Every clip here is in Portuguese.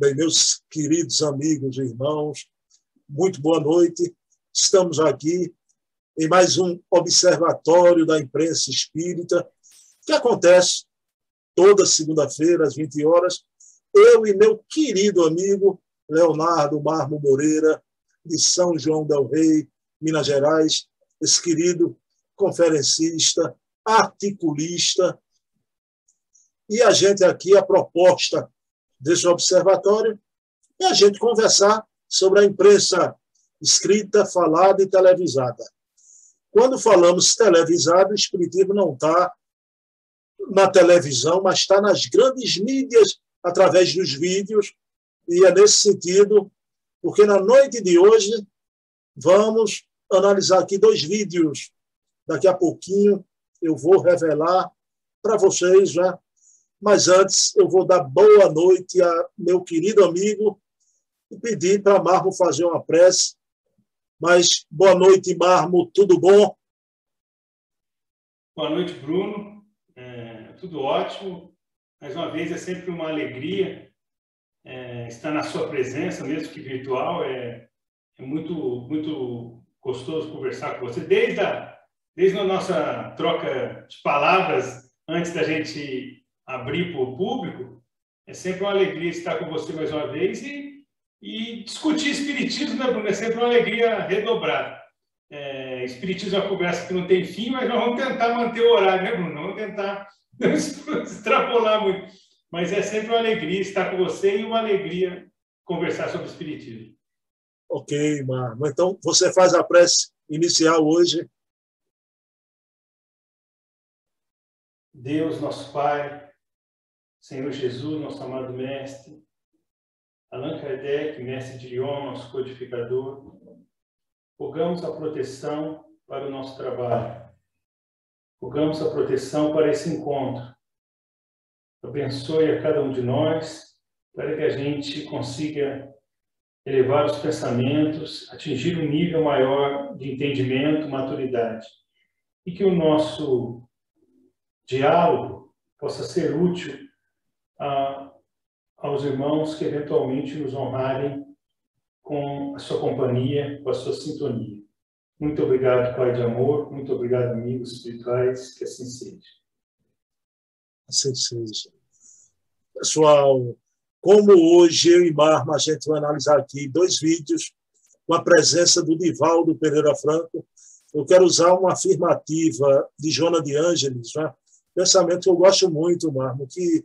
Bem, meus queridos amigos e irmãos, muito boa noite. Estamos aqui em mais um observatório da imprensa espírita, que acontece toda segunda-feira, às 20 horas. Eu e meu querido amigo Leonardo Marmo Moreira, de São João del Rei, Minas Gerais, esse querido conferencista, articulista. E a gente aqui, a proposta desse observatório é a gente conversar sobre a imprensa escrita, falada e televisada. Quando falamos televisado, o Espiritismo não está na televisão, mas está nas grandes mídias, através dos vídeos, e é nesse sentido, porque na noite de hoje vamos analisar aqui dois vídeos. Daqui a pouquinho eu vou revelar para vocês já mas antes, eu vou dar boa noite a meu querido amigo e pedir para Marmo fazer uma prece. Mas boa noite, Marmo, tudo bom? Boa noite, Bruno. É, tudo ótimo. Mais uma vez, é sempre uma alegria é, estar na sua presença, mesmo que virtual. É, é muito, muito gostoso conversar com você. Desde a, desde a nossa troca de palavras, antes da gente abrir para o público, é sempre uma alegria estar com você mais uma vez e, e discutir espiritismo, né, Bruno? É sempre uma alegria redobrada. É, espiritismo é uma conversa que não tem fim, mas nós vamos tentar manter o horário, né, Bruno? vamos tentar não extrapolar muito. Mas é sempre uma alegria estar com você e uma alegria conversar sobre espiritismo. Ok, Marmo. Então, você faz a prece inicial hoje. Deus, nosso Pai, Senhor Jesus, nosso amado Mestre, Allan Kardec, Mestre de Lyon, nosso codificador, rogamos a proteção para o nosso trabalho, rogamos a proteção para esse encontro. Abençoe a cada um de nós, para que a gente consiga elevar os pensamentos, atingir um nível maior de entendimento, maturidade, e que o nosso diálogo possa ser útil a, aos irmãos que eventualmente nos honrarem com a sua companhia, com a sua sintonia. Muito obrigado, Pai de amor. Muito obrigado, amigos espirituais. Que assim seja. Assim seja. Pessoal, como hoje eu e Marma, a gente vai analisar aqui dois vídeos com a presença do Divaldo Pereira Franco. Eu quero usar uma afirmativa de Jona de Ângeles, né? pensamento que eu gosto muito, Marmo, que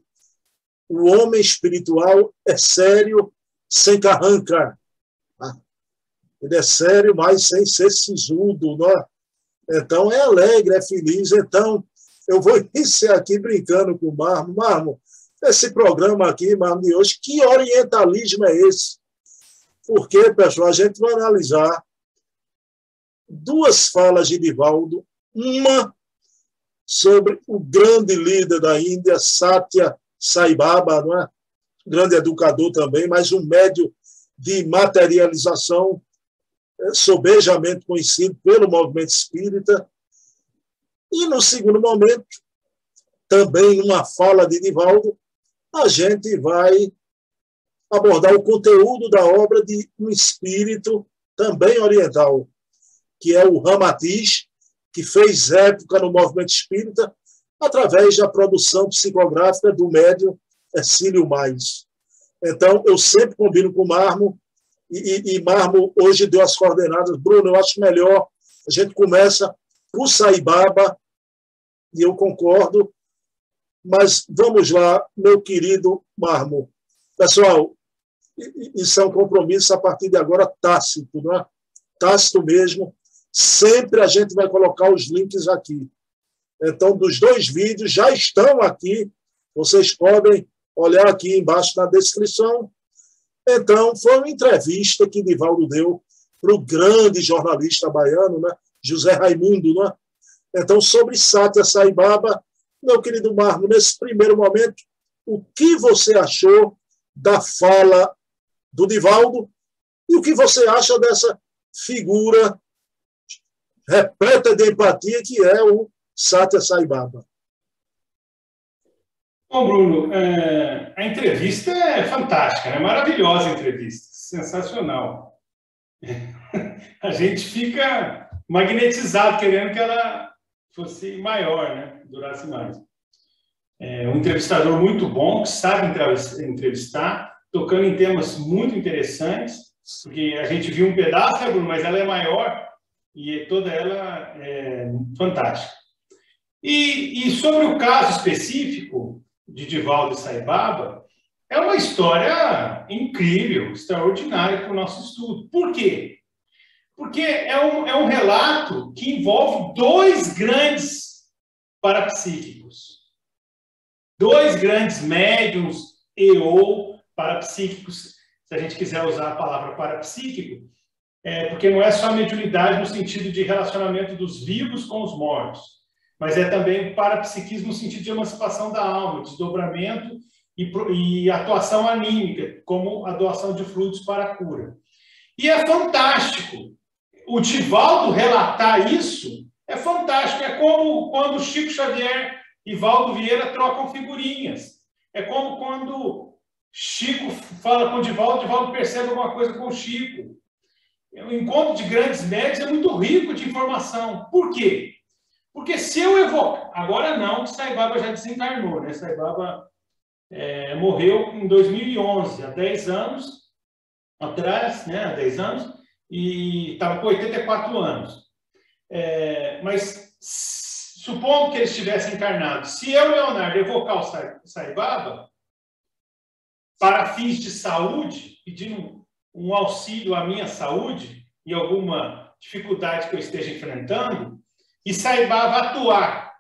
o homem espiritual é sério sem carranca. Tá? Ele é sério, mas sem ser sisudo. Não é? Então, é alegre, é feliz. Então, eu vou iniciar aqui brincando com o Marmo. Marmo, esse programa aqui, Marmo, de hoje, que orientalismo é esse? Porque, pessoal, a gente vai analisar duas falas de Divaldo, uma sobre o grande líder da Índia, Satya Sai Baba, não é? grande educador também, mas um médio de materialização é, sobejamente conhecido pelo movimento espírita. E, no segundo momento, também uma fala de Divaldo, a gente vai abordar o conteúdo da obra de um espírito também oriental, que é o Ramatiz, que fez época no movimento espírita através da produção psicográfica do médium Ercílio Mais. Então, eu sempre combino com o Marmo, e, e, e Marmo hoje deu as coordenadas. Bruno, eu acho melhor a gente começa por Saibaba, e eu concordo, mas vamos lá, meu querido Marmo. Pessoal, isso é um compromisso a partir de agora tácito, não é? Tácito mesmo. Sempre a gente vai colocar os links aqui. Então, dos dois vídeos já estão aqui, vocês podem olhar aqui embaixo na descrição. Então, foi uma entrevista que Divaldo deu para o grande jornalista baiano, né? José Raimundo. Né? Então, sobre Sátia Saibaba, meu querido Marmo, nesse primeiro momento, o que você achou da fala do Divaldo e o que você acha dessa figura repleta de empatia que é o Satya Sai Baba. Bom, Bruno, é, a entrevista é fantástica, é maravilhosa a entrevista, sensacional. A gente fica magnetizado querendo que ela fosse maior, né? durasse mais. É um entrevistador muito bom, que sabe entrevistar, tocando em temas muito interessantes, porque a gente viu um pedaço, né, Bruno? Mas ela é maior e toda ela é fantástica. E, e sobre o caso específico de Divaldo Saibaba, é uma história incrível, extraordinária para o nosso estudo. Por quê? Porque é um, é um relato que envolve dois grandes parapsíquicos. Dois grandes médiums e ou parapsíquicos, se a gente quiser usar a palavra parapsíquico, é, porque não é só mediunidade no sentido de relacionamento dos vivos com os mortos, mas é também parapsiquismo no sentido de emancipação da alma, desdobramento e, e atuação anímica, como a doação de fluidos para a cura. E é fantástico. O Divaldo relatar isso é fantástico. É como quando Chico Xavier e Valdo Vieira trocam figurinhas. É como quando Chico fala com o Divaldo, o Divaldo percebe alguma coisa com o Chico. O encontro de grandes médicos é muito rico de informação. Por quê? Porque se eu evocar, agora não, Saibaba já desencarnou, né? Saibaba é, morreu em 2011, há 10 anos atrás, né? Há 10 anos, e estava com 84 anos. É, mas supondo que ele estivesse encarnado, se eu, Leonardo, evocar o Saibaba para fins de saúde, pedindo um auxílio à minha saúde e alguma dificuldade que eu esteja enfrentando, e Saibava atuar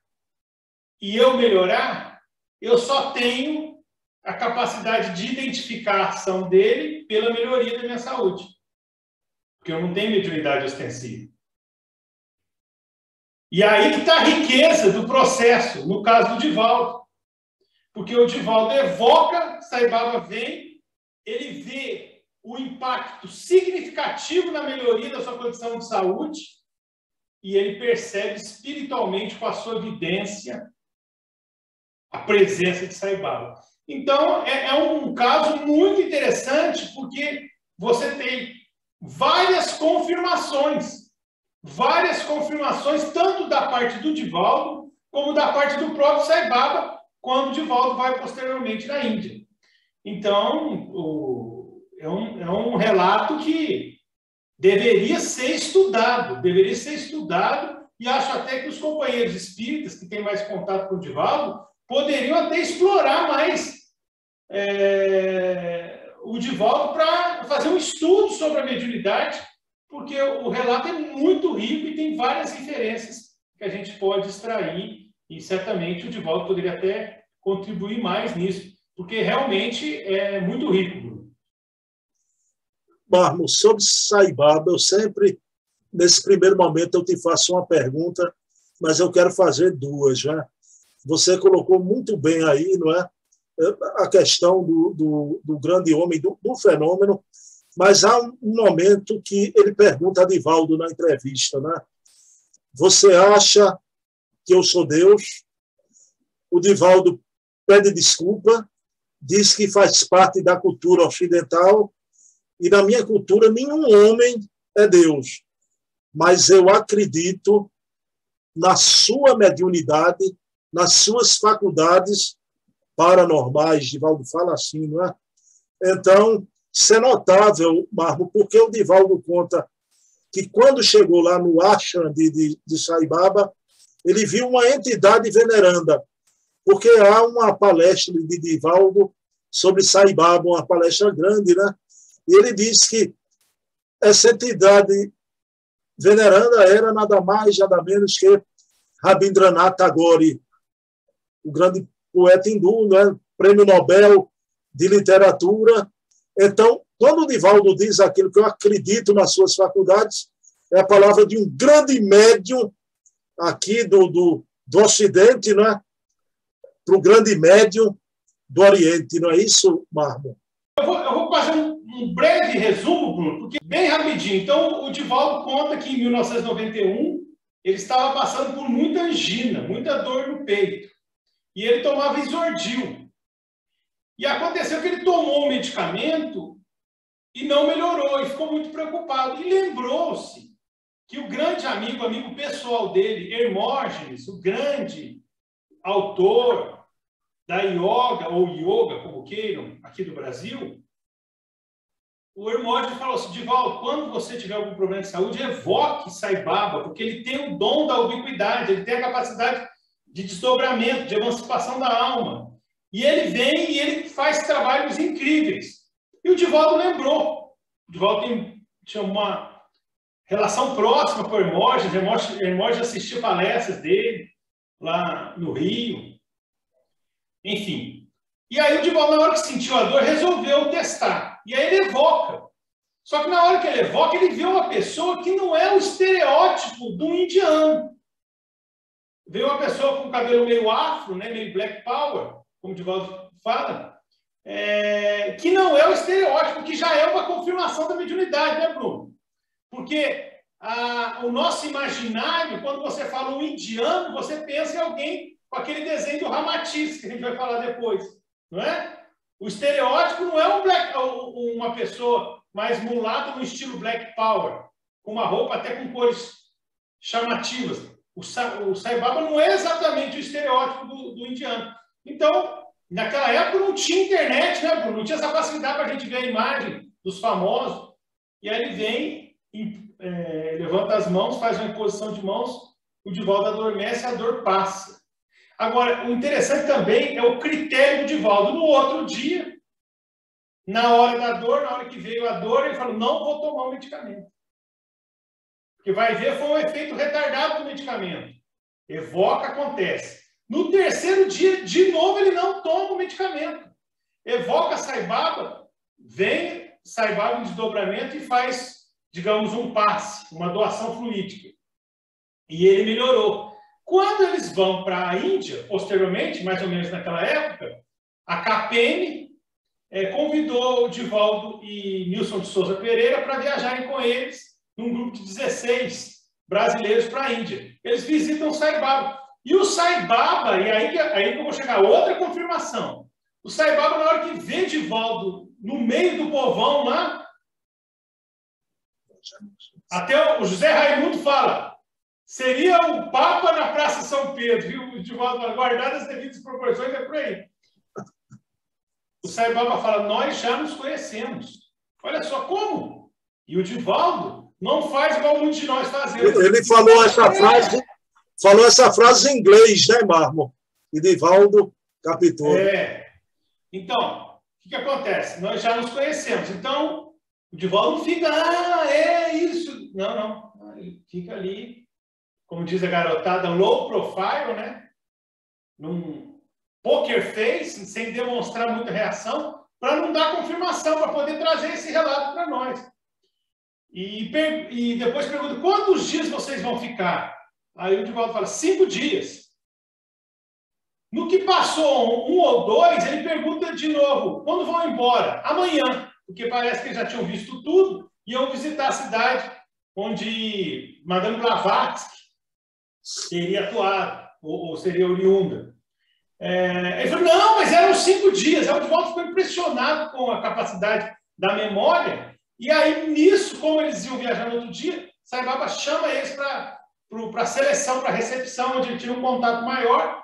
e eu melhorar, eu só tenho a capacidade de identificar a ação dele pela melhoria da minha saúde. Porque eu não tenho mediunidade ostensiva. E aí que está a riqueza do processo, no caso do Divaldo. Porque o Divaldo evoca, Saibaba vem, ele vê o impacto significativo na melhoria da sua condição de saúde, e ele percebe espiritualmente com a sua evidência a presença de Saibaba. Então, é, é um caso muito interessante, porque você tem várias confirmações, várias confirmações, tanto da parte do Divaldo, como da parte do próprio Saibaba, quando o Divaldo vai posteriormente na Índia. Então, o, é, um, é um relato que deveria ser estudado, deveria ser estudado, e acho até que os companheiros espíritas, que têm mais contato com o Divaldo, poderiam até explorar mais é, o Divaldo para fazer um estudo sobre a mediunidade, porque o relato é muito rico e tem várias referências que a gente pode extrair, e certamente o Divaldo poderia até contribuir mais nisso, porque realmente é muito rico, Marmo, sobre Saibaba, eu sempre, nesse primeiro momento, eu te faço uma pergunta, mas eu quero fazer duas. Né? Você colocou muito bem aí, não é? A questão do, do, do grande homem, do, do, fenômeno, mas há um momento que ele pergunta a Divaldo na entrevista, né? Você acha que eu sou Deus? O Divaldo pede desculpa, diz que faz parte da cultura ocidental e na minha cultura, nenhum homem é Deus. Mas eu acredito na sua mediunidade, nas suas faculdades paranormais. Divaldo fala assim, não é? Então, isso é notável, Marmo, porque o Divaldo conta que quando chegou lá no ashram de, de, de Saibaba, ele viu uma entidade veneranda, porque há uma palestra de Divaldo sobre Saibaba, uma palestra grande, né? E ele diz que essa entidade veneranda era nada mais, nada menos que Rabindranath Tagore, o grande poeta hindu, né? prêmio Nobel de literatura. Então, quando o Divaldo diz aquilo que eu acredito nas suas faculdades, é a palavra de um grande médium aqui do, do, do Ocidente, né? para o grande médium do Oriente. Não é isso, Marmo? Eu vou, eu vou fazer um um breve resumo, Bruno, porque bem rapidinho. Então, o Divaldo conta que em 1991 ele estava passando por muita angina, muita dor no peito. E ele tomava isordil. E aconteceu que ele tomou o medicamento e não melhorou, e ficou muito preocupado. E lembrou-se que o grande amigo, amigo pessoal dele, Hermógenes, o grande autor da yoga, ou yoga, como queiram, aqui do Brasil, o Hermógenes falou assim, Dival, quando você tiver algum problema de saúde, evoque Saibaba, porque ele tem o dom da ubiquidade, ele tem a capacidade de desdobramento, de emancipação da alma. E ele vem e ele faz trabalhos incríveis. E o Divaldo lembrou. O Divaldo tem, tinha uma relação próxima com o Hermógenes. Hermógenes, Hermógenes assistia palestras dele lá no Rio. Enfim. E aí o Divaldo, na hora que sentiu a dor, resolveu testar. E aí ele evoca. Só que na hora que ele evoca, ele vê uma pessoa que não é o estereótipo do indiano. Vê uma pessoa com cabelo meio afro, né, meio black power, como o Divaldo fala, é, que não é o estereótipo, que já é uma confirmação da mediunidade, né, Bruno? Porque a, o nosso imaginário, quando você fala um indiano, você pensa em alguém com aquele desenho do Ramatiz, que a gente vai falar depois, não é? O estereótipo não é um black, uma pessoa mais mulata no estilo Black Power, com uma roupa até com cores chamativas. O, o Sai Baba não é exatamente o estereótipo do, do indiano. Então, naquela época não tinha internet, né, Bruno? Não tinha essa facilidade para a gente ver a imagem dos famosos. E aí ele vem, e, é, levanta as mãos, faz uma imposição de mãos, o Divaldo adormece, a dor passa. Agora, o interessante também é o critério do Divaldo. No outro dia, na hora da dor, na hora que veio a dor, ele falou: não vou tomar o medicamento. Porque vai ver, foi um efeito retardado do medicamento. Evoca, acontece. No terceiro dia, de novo, ele não toma o medicamento. Evoca Saibaba, vem Saibaba em desdobramento e faz, digamos, um passe, uma doação fluídica. E ele melhorou. Quando eles vão para a Índia, posteriormente, mais ou menos naquela época, a KPM é, convidou o Divaldo e Nilson de Souza Pereira para viajarem com eles num grupo de 16 brasileiros para a Índia. Eles visitam Saibaba. E o Saibaba, e aí, aí que eu vou chegar, outra confirmação. O Saibaba, na hora que vê Divaldo no meio do povão lá, até o José Raimundo fala, seria o Papa na Praça São Pedro, viu? Fala, guardadas as devidas proporções, é por aí. O Saibaba fala, nós já nos conhecemos. Olha só como. E o Divaldo não faz igual muitos de nós fazemos. Ele falou essa frase falou essa frase em inglês, né, Marmo? E Divaldo captou. É. Então, o que, que, acontece? Nós já nos conhecemos. Então, o Divaldo fica, ah, é isso. Não, não. Ele fica ali, como diz a garotada, low profile, né? Num poker face, sem demonstrar muita reação, para não dar confirmação, para poder trazer esse relato para nós. E, e depois pergunta, quantos dias vocês vão ficar? Aí o Divaldo fala, cinco dias. No que passou um ou dois, ele pergunta de novo, quando vão embora? Amanhã, porque parece que já tinham visto tudo e iam visitar a cidade onde Madame Blavatsky teria atuado, ou, ou seria oriunda. É, ele falou, não, mas eram cinco dias. Aí o Divaldo ficou impressionado com a capacidade da memória. E aí, nisso, como eles iam viajar no outro dia, Saibaba chama eles para a seleção, para a recepção, onde ele tinha um contato maior.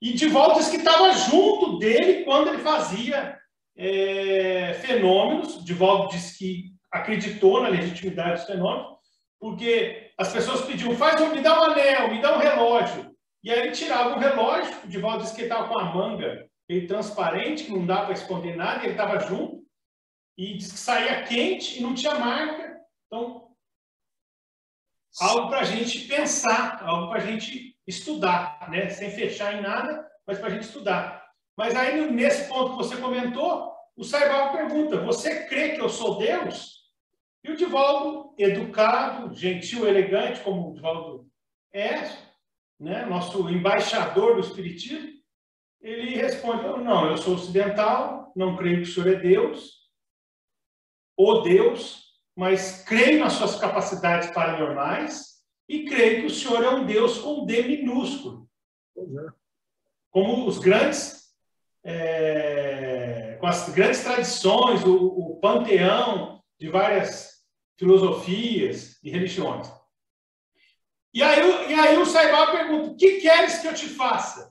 E Divaldo disse que estava junto dele quando ele fazia é, fenômenos. Divaldo disse que acreditou na legitimidade dos fenômenos, porque as pessoas pediam, faz me dá um anel, me dá um relógio. E aí ele tirava o relógio, o Divaldo disse que estava com a manga meio transparente, que não dá para esconder nada, ele estava junto, e disse que saía quente e não tinha marca. Então, algo para a gente pensar, algo para a gente estudar, né? sem fechar em nada, mas para a gente estudar. Mas aí, nesse ponto que você comentou, o Saibal pergunta: Você crê que eu sou Deus? E o Divaldo, educado, gentil, elegante, como o Divaldo é, né? nosso embaixador do Espiritismo, ele responde: Não, eu sou ocidental, não creio que o senhor é Deus, ou Deus, mas creio nas suas capacidades paranormais e creio que o Senhor é um Deus com D minúsculo. É. Como os grandes é, com as grandes tradições, o, o panteão de várias filosofias e religiões. E aí, e aí o Saibá pergunta: O que queres que eu te faça?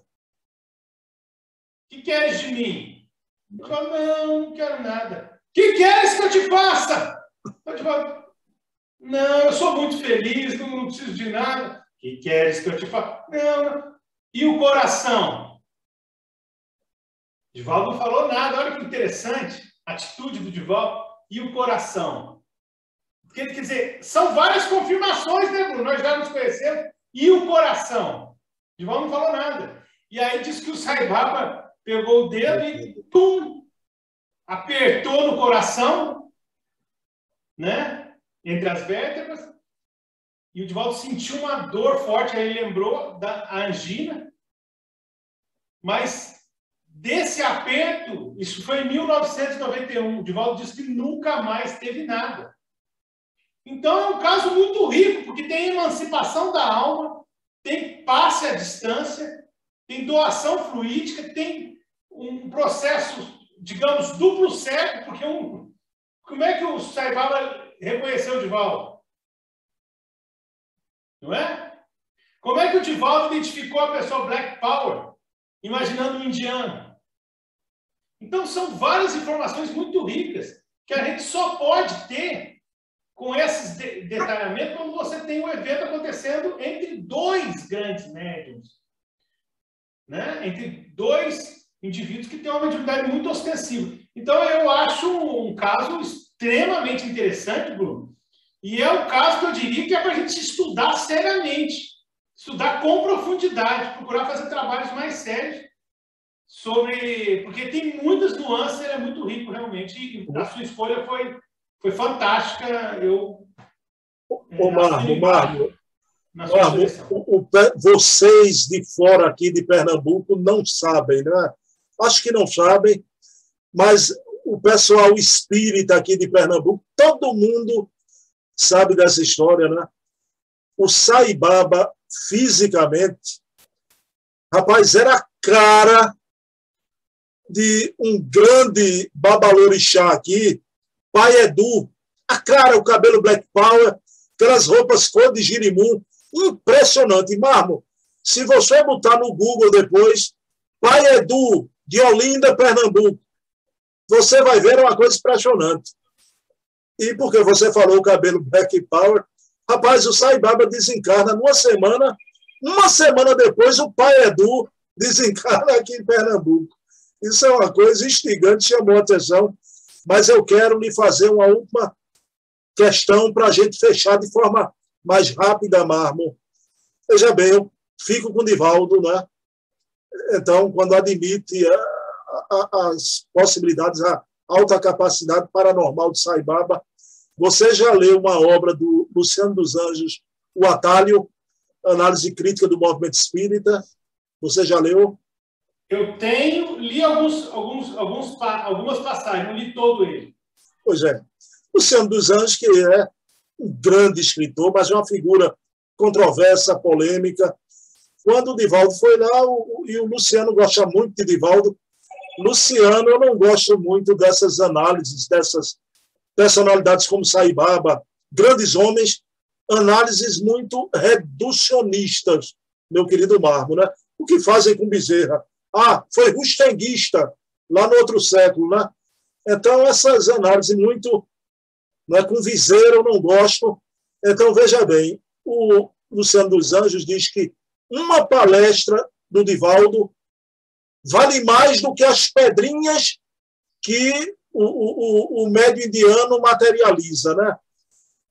O que queres de mim? Eu falo, não, não quero nada. O que queres que eu te faça? Eu te falo, não, eu sou muito feliz, não, não preciso de nada. O que queres que eu te faça? Não, não. E o coração? Divaldo não falou nada. Olha que interessante a atitude do Divaldo. E o coração? Quer dizer, são várias confirmações, né, Bruno? Nós já nos conhecemos. E o coração? Divaldo não falou nada. E aí diz que o Saibaba pegou o dedo e pum, apertou no coração, né? Entre as vértebras. E o Divaldo sentiu uma dor forte, aí ele lembrou da angina. Mas desse aperto, isso foi em 1991, o Divaldo disse que nunca mais teve nada. Então é um caso muito rico, porque tem emancipação da alma, tem passe à distância, tem doação fluídica, tem um processo, digamos, duplo cego, porque um, como é que o Saibaba reconheceu o Divaldo? Não é? Como é que o Divaldo identificou a pessoa Black Power, imaginando um indiano? Então, são várias informações muito ricas que a gente só pode ter com esses de detalhamentos quando você tem um evento acontecendo entre dois grandes médiums. Né? Entre dois indivíduos que têm uma mediunidade muito ostensiva. Então, eu acho um caso extremamente interessante, Bruno. E é um caso que eu diria que é para a gente estudar seriamente, estudar com profundidade, procurar fazer trabalhos mais sérios sobre. Porque tem muitas nuances, ele é muito rico, realmente. E a sua escolha foi foi fantástica. Eu. Ô, Marmo, o, vocês de fora aqui de Pernambuco não sabem, né? Acho que não sabem, mas o pessoal espírita aqui de Pernambuco, todo mundo sabe dessa história, né? O Saibaba, fisicamente, rapaz, era a cara de um grande babalorixá aqui, pai Edu, a cara, o cabelo Black Power, aquelas roupas cor de girimum, impressionante. Marmo, se você botar no Google depois, pai Edu, de Olinda, Pernambuco, você vai ver uma coisa impressionante. E porque você falou o cabelo Black Power, rapaz, o Saibaba desencarna numa semana, uma semana depois o pai Edu desencarna aqui em Pernambuco. Isso é uma coisa instigante, chamou a atenção mas eu quero lhe fazer uma última questão para a gente fechar de forma mais rápida, Marmo. Veja bem, eu fico com o Divaldo, né? Então, quando admite a, a, as possibilidades, a alta capacidade paranormal de Saibaba, você já leu uma obra do Luciano dos Anjos, O Atalho, Análise Crítica do Movimento Espírita? Você já leu? Eu tenho, li alguns, alguns, alguns, algumas passagens, não li todo ele. Pois é. Luciano dos Anjos, que é um grande escritor, mas é uma figura controversa, polêmica. Quando o Divaldo foi lá, o, e o Luciano gosta muito de Divaldo, Luciano, eu não gosto muito dessas análises, dessas personalidades como Saibaba, grandes homens, análises muito reducionistas, meu querido Marmo, né? O que fazem com Bezerra? Ah, foi rustenguista lá no outro século, né? Então, essas análises muito né, com viseira eu não gosto. Então, veja bem, o Luciano dos Anjos diz que uma palestra do Divaldo vale mais do que as pedrinhas que o, o, o médio indiano materializa, né?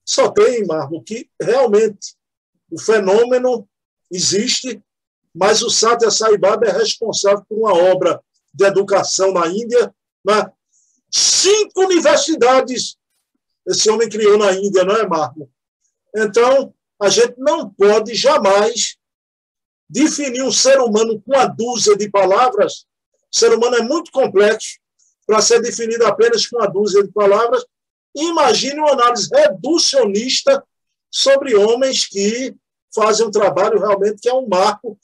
Só tem, Marco, que realmente o fenômeno existe, mas o Satya Sai Baba é responsável por uma obra de educação na Índia. Né? Cinco universidades esse homem criou na Índia, não é, Marco? Então, a gente não pode jamais definir um ser humano com uma dúzia de palavras. O ser humano é muito complexo para ser definido apenas com uma dúzia de palavras. Imagine uma análise reducionista sobre homens que fazem um trabalho realmente que é um marco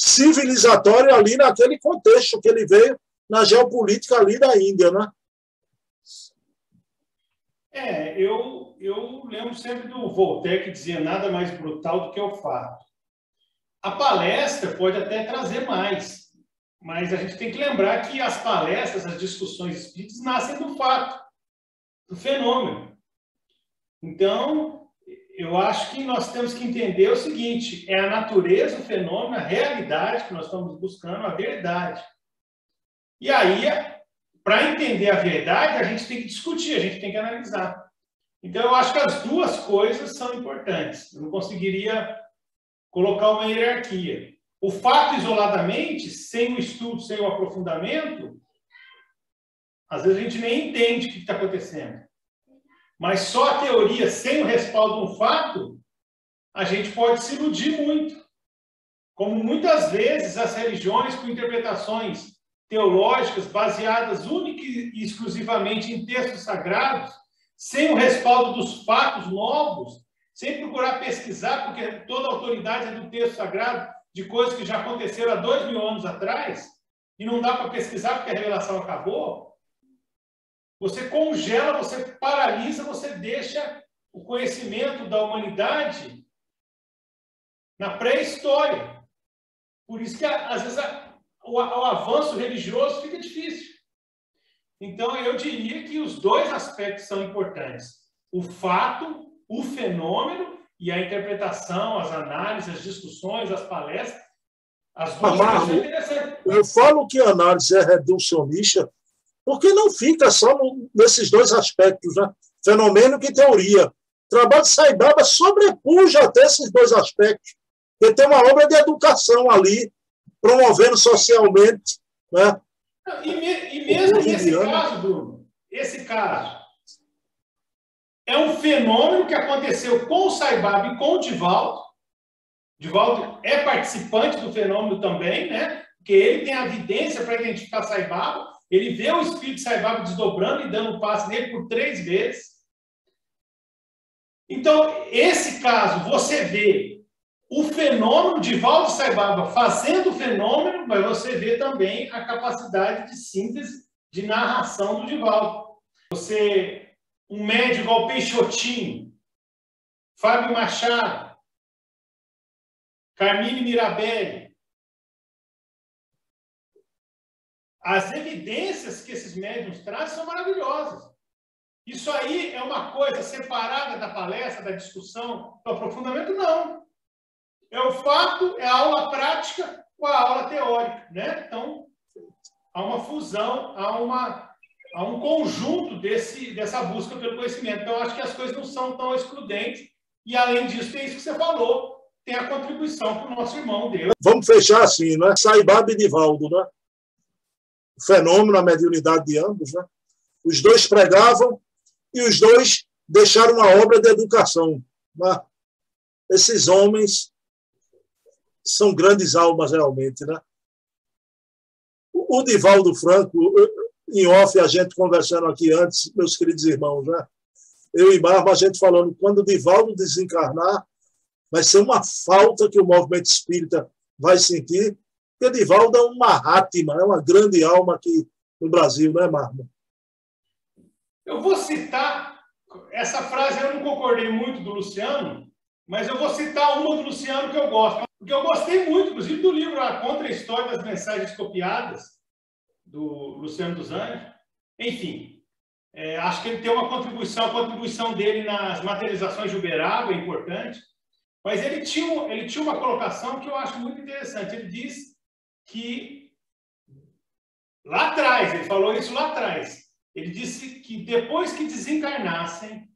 civilizatório ali naquele contexto que ele veio na geopolítica ali da Índia, né? É, eu, eu lembro sempre do Voltaire que dizia nada mais brutal do que o fato. A palestra pode até trazer mais, mas a gente tem que lembrar que as palestras, as discussões espíritas nascem do fato, do fenômeno. Então, eu acho que nós temos que entender o seguinte: é a natureza, o fenômeno, a realidade que nós estamos buscando, a verdade. E aí, para entender a verdade, a gente tem que discutir, a gente tem que analisar. Então, eu acho que as duas coisas são importantes. Eu não conseguiria colocar uma hierarquia. O fato isoladamente, sem o estudo, sem o aprofundamento, às vezes a gente nem entende o que está acontecendo. Mas só a teoria, sem o respaldo do fato, a gente pode se iludir muito. Como muitas vezes as religiões com interpretações teológicas baseadas única e exclusivamente em textos sagrados, sem o respaldo dos fatos novos, sem procurar pesquisar, porque toda a autoridade é do texto sagrado, de coisas que já aconteceram há dois mil anos atrás, e não dá para pesquisar porque a revelação acabou, você congela, você paralisa, você deixa o conhecimento da humanidade na pré-história. Por isso que, às vezes, o, o avanço religioso fica difícil. Então, eu diria que os dois aspectos são importantes: o fato, o fenômeno e a interpretação, as análises, as discussões, as palestras. As duas Amarro. Eu falo que a análise é reducionista, porque não fica só nesses dois aspectos, né? fenômeno e teoria. O trabalho de Saibaba sobrepuja até esses dois aspectos, porque tem uma obra de educação ali, promovendo socialmente. Né? E, me, e mesmo nesse caso, Bruno, esse caso, é um fenômeno que aconteceu com o Saibaba e com o Divaldo. Divaldo é participante do fenômeno também, né? Porque ele tem a evidência para identificar Saibaba. Ele vê o espírito Saibaba desdobrando e dando um passe nele por três vezes. Então, esse caso, você vê o fenômeno de Valdo Saibaba fazendo o fenômeno, mas você vê também a capacidade de síntese, de narração do Divaldo. Você, um médio igual Peixotinho, Fábio Machado, Carmine Mirabelli, as evidências que esses médiums trazem são maravilhosas. Isso aí é uma coisa separada da palestra, da discussão, do aprofundamento? Não. É o fato, é a aula prática com a aula teórica, né? Então, há uma fusão, há, uma, há um conjunto desse, dessa busca pelo conhecimento. Então, acho que as coisas não são tão excludentes. E, além disso, tem isso que você falou, tem a contribuição que o nosso irmão deu. Vamos fechar assim, né? Saibaba e Divaldo, né? O fenômeno, a mediunidade de ambos, né? Os dois pregavam e os dois deixaram uma obra de educação. Né? Esses homens são grandes almas realmente, né? O Divaldo Franco, em off, a gente conversando aqui antes, meus queridos irmãos, né? Eu e Barba, a gente falando, quando o Divaldo desencarnar, vai ser uma falta que o movimento espírita vai sentir, porque Divaldo é uma rátima, é uma grande alma aqui no Brasil, não é, Marma? Eu vou citar, essa frase eu não concordei muito do Luciano, mas eu vou citar uma do Luciano que eu gosto. Porque eu gostei muito, inclusive, do livro A Contra a História das Mensagens Copiadas, do Luciano dos Anjos. Enfim, é, acho que ele tem uma contribuição, a contribuição dele nas materializações de Uberaba é importante. Mas ele tinha, ele tinha uma colocação que eu acho muito interessante. Ele diz que lá atrás, ele falou isso lá atrás, ele disse que depois que desencarnassem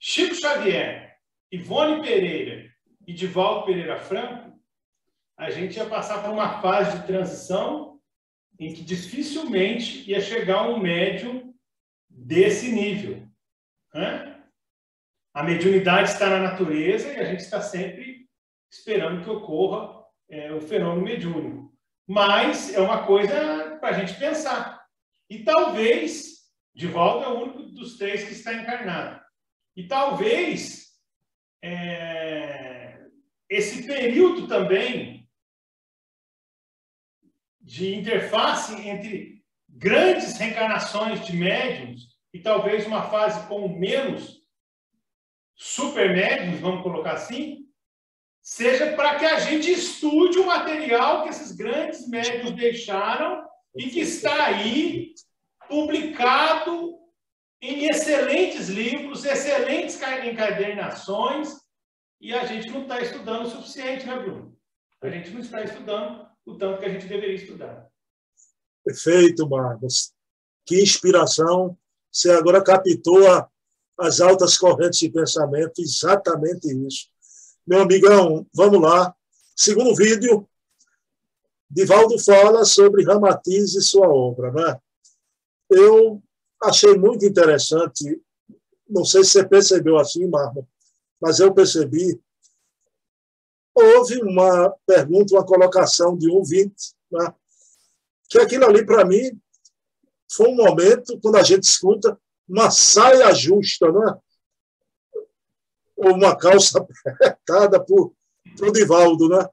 Chico Xavier, Ivone Pereira e Divaldo Pereira Franco, a gente ia passar por uma fase de transição em que dificilmente ia chegar um médium desse nível. Né? A mediunidade está na natureza e a gente está sempre esperando que ocorra é, o fenômeno mediúnico. Mas é uma coisa para a gente pensar. E talvez, Divaldo é o único dos três que está encarnado. E talvez é, esse período também de interface entre grandes reencarnações de médiums e talvez uma fase com menos super médiums, vamos colocar assim, seja para que a gente estude o material que esses grandes médiums deixaram e que está aí publicado em excelentes livros, excelentes encadernações, e a gente não está estudando o suficiente, né, Bruno? A gente não está estudando o tanto que a gente deveria estudar. Perfeito, Marcos. Que inspiração. Você agora captou as altas correntes de pensamento, exatamente isso. Meu amigão, vamos lá. Segundo vídeo, Divaldo fala sobre Ramatiz e sua obra. Né? Eu achei muito interessante, não sei se você percebeu assim, Marmo, mas eu percebi. Houve uma pergunta, uma colocação de um ouvinte, né? que aquilo ali, para mim, foi um momento, quando a gente escuta, uma saia justa, né? Ou uma calça apertada por, por Divaldo. Né?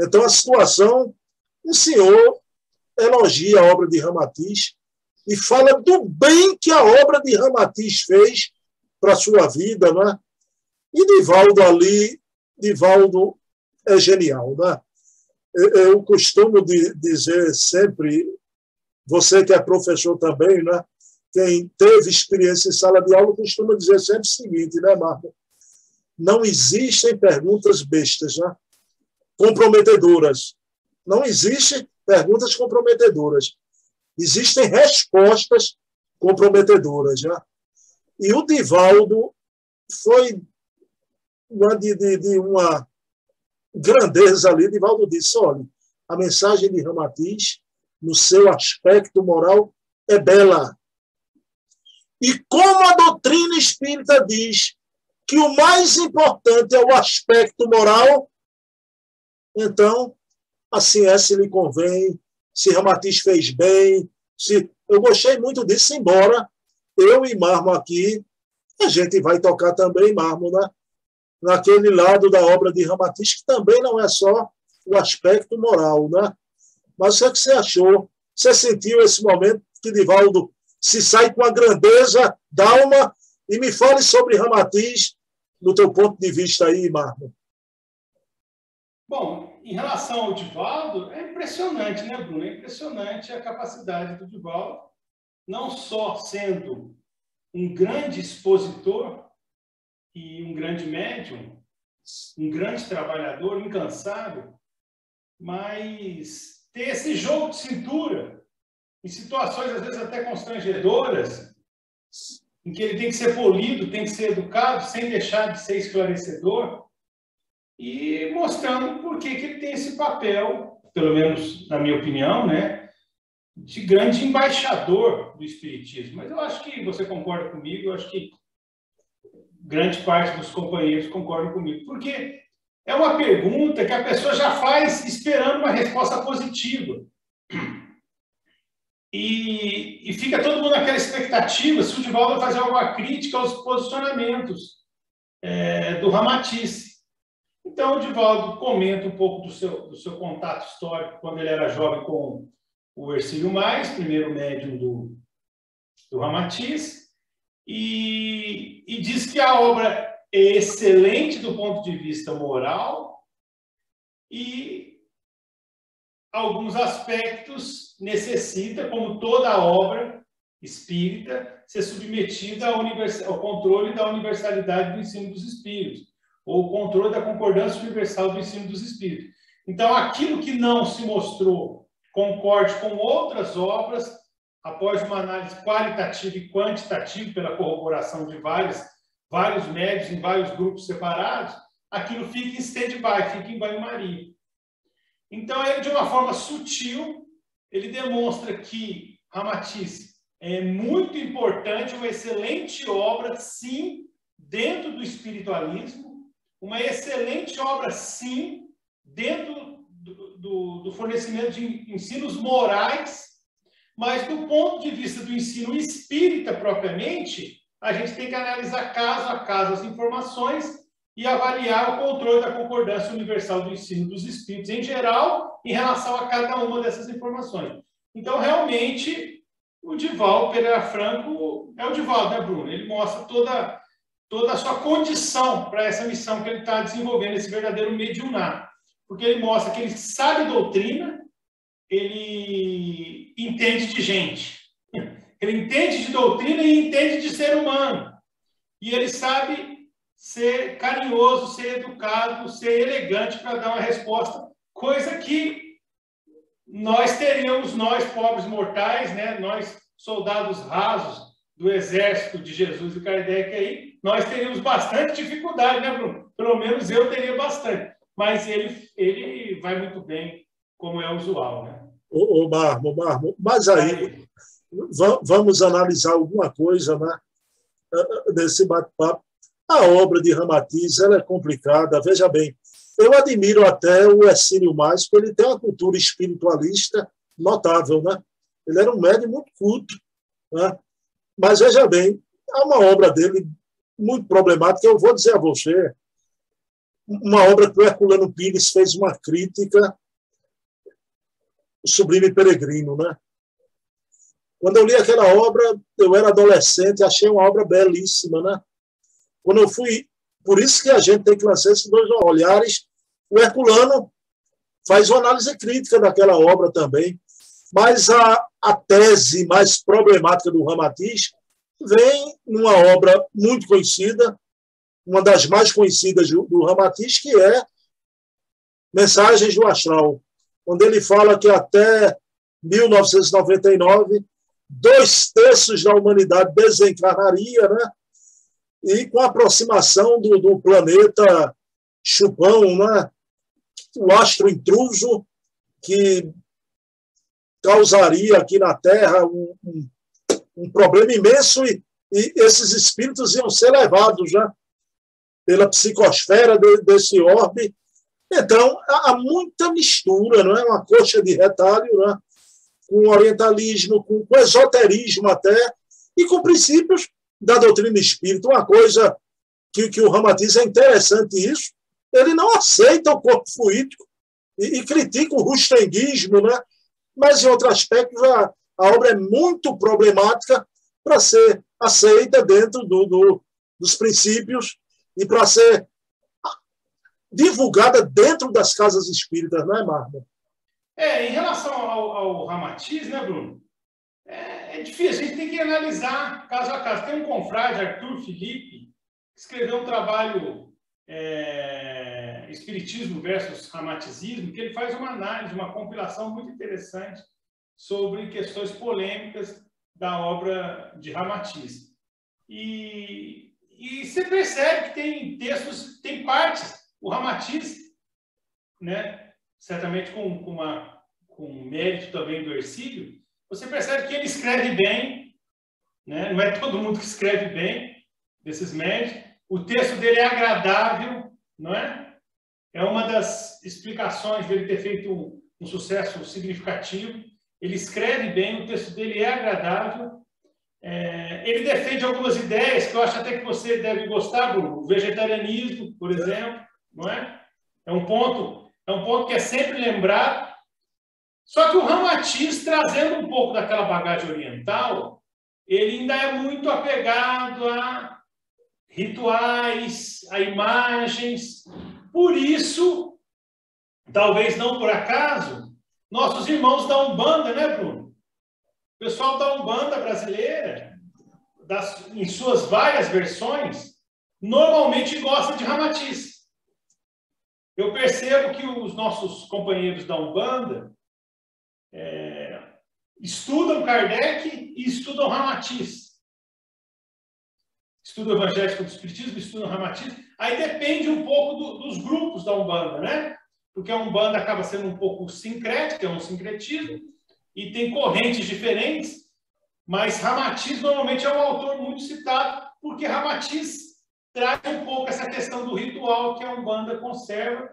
Então, a situação, o senhor elogia a obra de Ramatiz e fala do bem que a obra de Ramatiz fez para a sua vida. Né? E Divaldo ali, Divaldo é genial. Né? Eu costumo dizer sempre, você que é professor também, né? quem teve experiência em sala de aula, costuma dizer sempre o seguinte, né, Marco? Não existem perguntas bestas, né? comprometedoras. Não existem perguntas comprometedoras. Existem respostas comprometedoras. Né? E o Divaldo foi uma de, de, de uma grandeza ali. Divaldo disse: olha, a mensagem de Ramatiz, no seu aspecto moral, é bela. E como a doutrina espírita diz que o mais importante é o aspecto moral, então, assim é se lhe convém, se Ramatiz fez bem, se eu gostei muito disso, embora eu e Marmo aqui, a gente vai tocar também Marmo, né? naquele lado da obra de Ramatiz, que também não é só o aspecto moral. Né? Mas o que você achou? Você sentiu esse momento que Divaldo se sai com a grandeza da alma e me fale sobre Ramatiz no teu ponto de vista aí, Marco. Bom, em relação ao Divaldo, é impressionante, né, Bruno? É impressionante a capacidade do Divaldo, não só sendo um grande expositor e um grande médium, um grande trabalhador, incansável, mas ter esse jogo de cintura em situações às vezes até constrangedoras, em que ele tem que ser polido, tem que ser educado, sem deixar de ser esclarecedor, e mostrando por que, que ele tem esse papel, pelo menos na minha opinião, né, de grande embaixador do Espiritismo. Mas eu acho que você concorda comigo, eu acho que grande parte dos companheiros concordam comigo, porque é uma pergunta que a pessoa já faz esperando uma resposta positiva. E, e, fica todo mundo naquela expectativa se o Divaldo vai fazer alguma crítica aos posicionamentos é, do Ramatiz. Então, o Divaldo comenta um pouco do seu, do seu contato histórico quando ele era jovem com o Ercílio Mais, primeiro médium do, do Ramatiz, e, e diz que a obra é excelente do ponto de vista moral e alguns aspectos necessita, como toda obra espírita, ser submetida ao, controle da universalidade do ensino dos espíritos, ou o controle da concordância universal do ensino dos espíritos. Então, aquilo que não se mostrou concorde com outras obras, após uma análise qualitativa e quantitativa pela corroboração de vários, vários médios em vários grupos separados, aquilo fica em stand-by, fica em banho-maria. Então, ele, de uma forma sutil, ele demonstra que Ramatiz é muito importante, uma excelente obra, sim, dentro do espiritualismo, uma excelente obra, sim, dentro do, do, do fornecimento de ensinos morais, mas do ponto de vista do ensino espírita propriamente, a gente tem que analisar caso a caso as informações e avaliar o controle da concordância universal do ensino dos espíritos em geral em relação a cada uma dessas informações. Então, realmente, o Dival Pereira Franco é o Dival, né, Bruno? Ele mostra toda, toda a sua condição para essa missão que ele está desenvolvendo, esse verdadeiro mediunar. Porque ele mostra que ele sabe doutrina, ele entende de gente. Ele entende de doutrina e entende de ser humano. E ele sabe ser carinhoso, ser educado, ser elegante para dar uma resposta, coisa que nós teríamos, nós pobres mortais, né, nós soldados rasos do exército de Jesus e Kardec aí, nós teríamos bastante dificuldade, né, Bruno? Pelo menos eu teria bastante. Mas ele, ele vai muito bem, como é usual, né? Ô, ô Marmo, Marmo, mas aí, vamos analisar alguma coisa, né? Nesse bate-papo. A obra de Ramatiz ela é complicada, veja bem. Eu admiro até o Essílio Mais, porque ele tem uma cultura espiritualista notável, né? Ele era um médium muito culto, né? Mas veja bem, há uma obra dele muito problemática. Eu vou dizer a você, uma obra que o Herculano Pires fez uma crítica, o Sublime Peregrino, né? Quando eu li aquela obra, eu era adolescente, achei uma obra belíssima, né? Quando eu fui, por isso que a gente tem que lançar esses dois olhares. O Herculano faz uma análise crítica daquela obra também, mas a, a tese mais problemática do Ramatiz vem numa obra muito conhecida, uma das mais conhecidas do, do Ramatiz, que é Mensagens do Astral, onde ele fala que até 1999 dois terços da humanidade desencarnaria, né? E com a aproximação do, do planeta Chupão, né? o astro intruso, que causaria aqui na Terra um, um, um problema imenso e, e, esses espíritos iam ser levados já né? pela psicosfera de, desse orbe. Então, há muita mistura, não é? Uma coxa de retalho, né? com orientalismo, com, com esoterismo até, e com princípios da doutrina espírita. Uma coisa que, que o Ramatiz é interessante isso, ele não aceita o corpo fluídico e, e critica o rustenguismo, né? mas em outro aspecto a, obra é muito problemática para ser aceita dentro do, do, dos princípios e para ser divulgada dentro das casas espíritas, não é, Marta? É, em relação ao, ao Ramatiz, né, Bruno? É, é, difícil, a gente tem que analisar caso a caso. Tem um confrade, Arthur Felipe, que escreveu um trabalho é, Espiritismo versus Ramatizismo, que ele faz uma análise, uma compilação muito interessante sobre questões polêmicas da obra de Ramatiz. E, e você percebe que tem textos, tem partes, o Ramatiz, né, certamente com, com, uma, com mérito também do Ercílio, você percebe que ele escreve bem, né? não é todo mundo que escreve bem, desses médios. O texto dele é agradável, não é? É uma das explicações dele ter feito um, um sucesso significativo. Ele escreve bem, o texto dele é agradável. É, ele defende algumas ideias que eu acho até que você deve gostar, Bruno. O vegetarianismo, por exemplo, não é? É um ponto, é um ponto que é sempre lembrado só que o Ramatiz, trazendo um pouco daquela bagagem oriental, ele ainda é muito apegado a rituais, a imagens. Por isso, talvez não por acaso, nossos irmãos da Umbanda, né, Bruno? O pessoal da Umbanda brasileira, das, em suas várias versões, normalmente gosta de Ramatiz. Eu percebo que os nossos companheiros da Umbanda, é, estudam Kardec e estudam Ramatiz. Estudam o Evangelho do Espiritismo, estudam Ramatiz. Aí depende um pouco do, dos grupos da Umbanda, né? Porque a Umbanda acaba sendo um pouco sincrética, é um sincretismo, e tem correntes diferentes, mas Ramatiz normalmente é um autor muito citado, porque Ramatiz traz um pouco essa questão do ritual que a Umbanda conserva.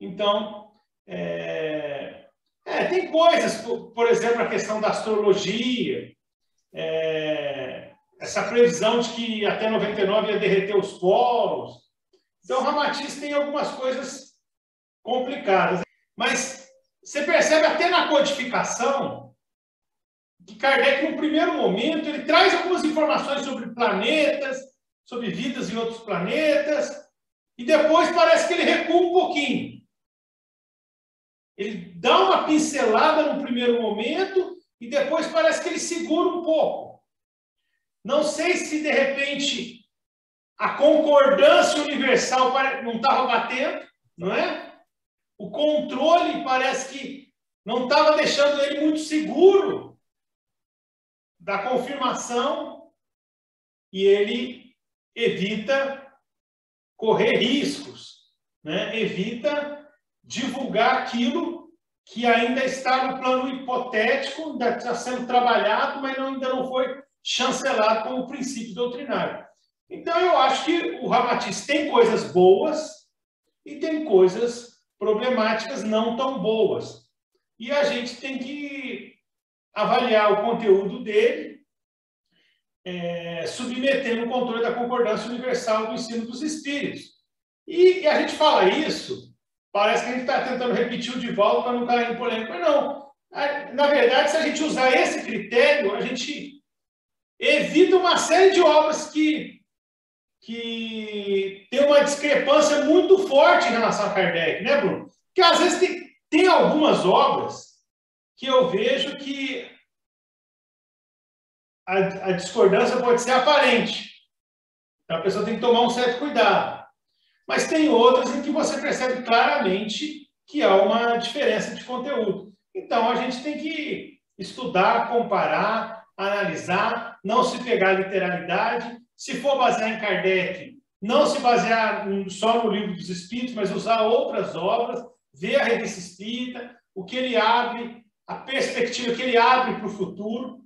Então, é, é, tem coisas, por, por, exemplo, a questão da astrologia, é, essa previsão de que até 99 ia derreter os polos. Então, o Ramatiz tem algumas coisas complicadas. Mas você percebe até na codificação que Kardec, no primeiro momento, ele traz algumas informações sobre planetas, sobre vidas em outros planetas, e depois parece que ele recua um pouquinho. Ele dá uma pincelada no primeiro momento e depois parece que ele segura um pouco. Não sei se de repente a concordância universal não estava batendo, não é? O controle parece que não estava deixando ele muito seguro da confirmação e ele evita correr riscos, né? evita divulgar aquilo que ainda está no plano hipotético, ainda está sendo trabalhado, mas ainda não foi chancelado como princípio doutrinário. Então, eu acho que o Ramatiz tem coisas boas e tem coisas problemáticas não tão boas. E a gente tem que avaliar o conteúdo dele, é, submetendo o controle da concordância universal do ensino dos espíritos. E, e a gente fala isso, parece que a gente está tentando repetir o de volta para não cair em polêmica, mas não. Na verdade, se a gente usar esse critério, a gente evita uma série de obras que que tem uma discrepância muito forte em relação a Kardec, né, Bruno? Que às vezes tem, tem algumas obras que eu vejo que a, a discordância pode ser aparente. Então a pessoa tem que tomar um certo cuidado. Mas tem outras em que você percebe claramente que há uma diferença de conteúdo. Então a gente tem que estudar, comparar, analisar, não se pegar literalidade se for basear em Kardec, não se basear só no livro dos Espíritos, mas usar outras obras, ver a revista Espírita, o que ele abre, a perspectiva que ele abre para o futuro,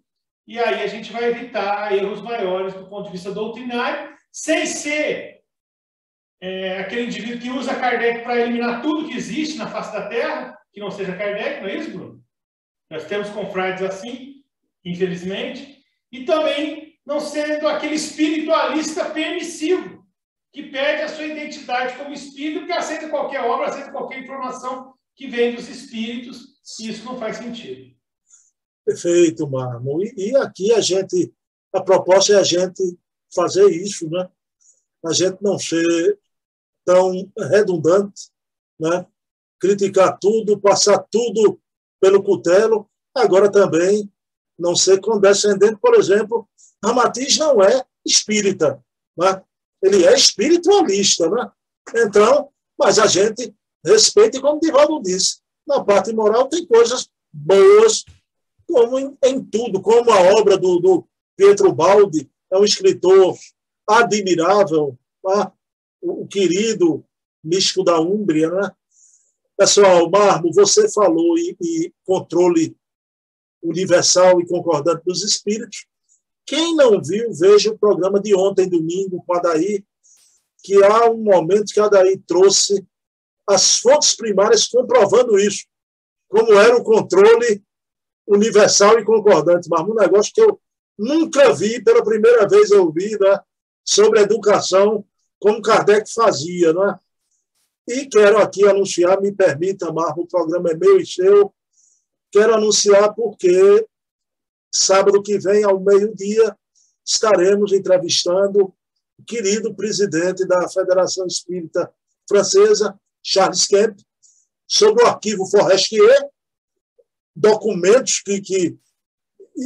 e aí a gente vai evitar erros maiores do ponto de vista doutrinário, sem ser é, aquele indivíduo que usa Kardec para eliminar tudo que existe na face da Terra, que não seja Kardec, não é isso, Bruno? Nós temos confrades assim, infelizmente, e também não sendo aquele espiritualista permissivo, que perde a sua identidade como espírito, que aceita qualquer obra, aceita qualquer informação que vem dos espíritos, e isso não faz sentido. Perfeito, Marmo. E, e aqui a gente, a proposta é a gente fazer isso, né? A gente não ser tão redundante, né? Criticar tudo, passar tudo pelo cutelo, agora também não ser condescendente, por exemplo, Ramatiz não é espírita, né? ele é espiritualista. Né? Então, mas a gente respeita, como Divaldo disse, na parte moral tem coisas boas, como em, em tudo, como a obra do, do, Pietro Baldi, é um escritor admirável, né? O, querido místico da Úmbria. Né? Pessoal, Marmo, você falou em, em controle universal e concordante dos espíritos. Quem não viu, veja o programa de ontem, domingo, com a Daí, que há um momento que a Daí trouxe as fontes primárias comprovando isso, como era o controle universal e concordante. Mas um negócio que eu nunca vi, pela primeira vez eu vi, né, sobre educação, como Kardec fazia. Né? E quero aqui anunciar, me permita, Marco, o programa é meu e seu, quero anunciar porque Sábado que vem, ao meio-dia, estaremos entrevistando o querido presidente da Federação Espírita Francesa, Charles Kemp, sobre o arquivo Forestier, documentos que, que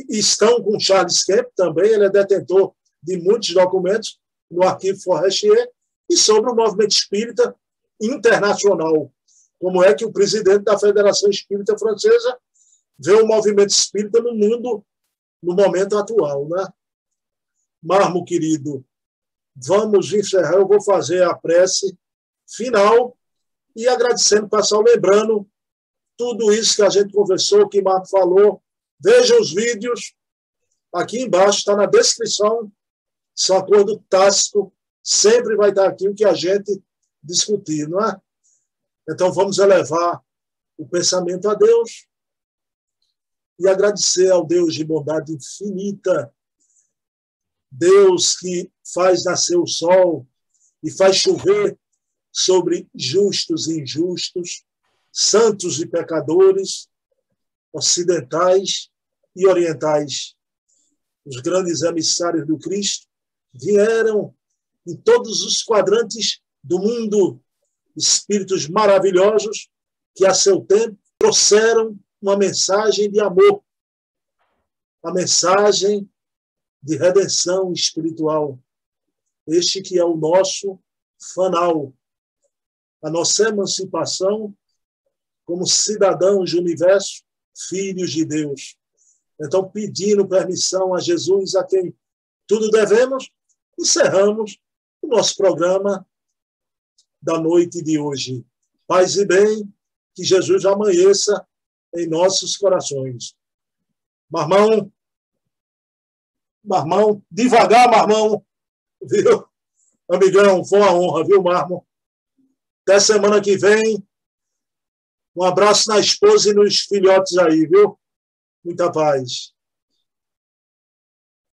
estão com Charles Kemp também, ele é detentor de muitos documentos no arquivo Forestier, e sobre o movimento espírita internacional. Como é que o presidente da Federação Espírita Francesa vê o movimento espírita no mundo no momento atual. Né? Marmo, querido, vamos encerrar. Eu vou fazer a prece final e agradecendo o pessoal, lembrando tudo isso que a gente conversou, que Marco falou. Veja os vídeos aqui embaixo, está na descrição. São acordo tácito, sempre vai estar aqui o que a gente discutir, não é? Então vamos elevar o pensamento a Deus e agradecer ao Deus de bondade infinita, Deus que faz nascer o sol e faz chover sobre justos e injustos, santos e pecadores, ocidentais e orientais. Os grandes emissários do Cristo vieram em todos os quadrantes do mundo, espíritos maravilhosos que a seu tempo trouxeram uma mensagem de amor, a mensagem de redenção espiritual. Este que é o nosso fanal, a nossa emancipação como cidadãos do universo, filhos de Deus. Então, pedindo permissão a Jesus, a quem tudo devemos, encerramos o nosso programa da noite de hoje. Paz e bem, que Jesus amanheça em nossos corações. Marmão, Marmão, devagar, Marmão, viu? Amigão, foi uma honra, viu, Marmão? Até semana que vem. Um abraço na esposa e nos filhotes aí, viu? Muita paz.